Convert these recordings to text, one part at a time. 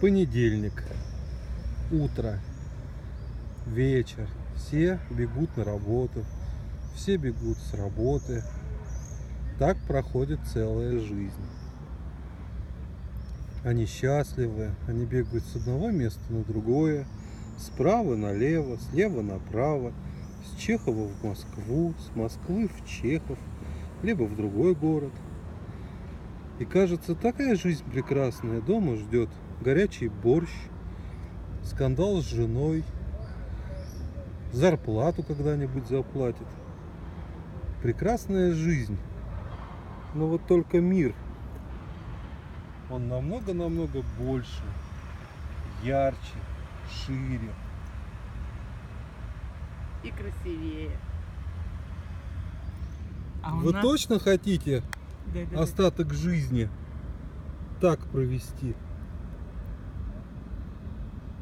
Понедельник. Утро. Вечер. Все бегут на работу. Все бегут с работы. Так проходит целая жизнь. Они счастливы, они бегают с одного места на другое, справа налево, слева направо, с Чехова в Москву, с Москвы в Чехов, либо в другой город. И кажется, такая жизнь прекрасная. Дома ждет горячий борщ, скандал с женой, зарплату когда-нибудь заплатит. Прекрасная жизнь. Но вот только мир, он намного-намного больше, ярче, шире. и красивее. А Вы нас- точно хотите Да-да-да. остаток жизни так провести?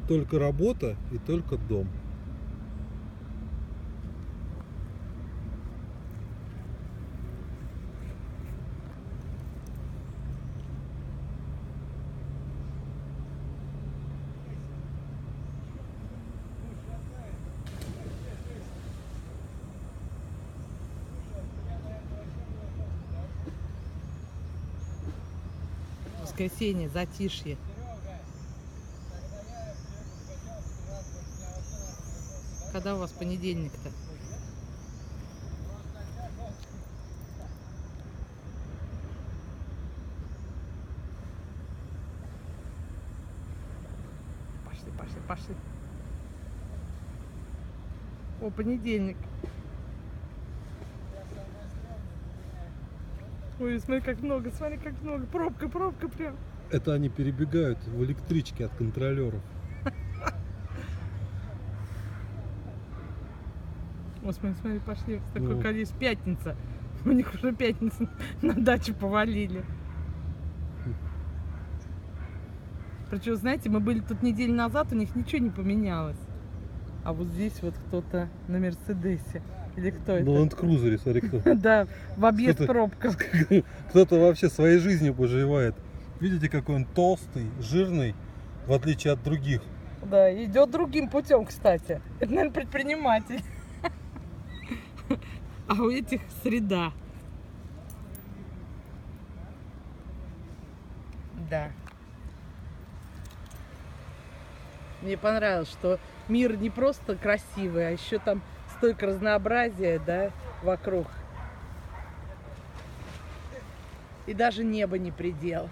Только работа и только дом. Воскресенье, затишье. Когда у вас понедельник-то? Пошли, пошли, пошли. О, понедельник. Ой, смотри, как много, смотри, как много. Пробка, пробка прям. Это они перебегают в электричке от контролеров. О, смотри, смотри, пошли. Такой Ну. количество. Пятница. У них уже пятница на дачу повалили. Причем, знаете, мы были тут неделю назад, у них ничего не поменялось. А вот здесь вот кто-то на Мерседесе. Или кто На это? Land Cruiser, смотри, кто. Да, в объезд пробка. Кто-то вообще своей жизнью поживает. Видите, какой он толстый, жирный, в отличие от других. Да, идет другим путем, кстати. Это, наверное, предприниматель. А у этих среда. Да. Мне понравилось, что мир не просто красивый, а еще там столько разнообразия, да, вокруг. И даже небо не предел.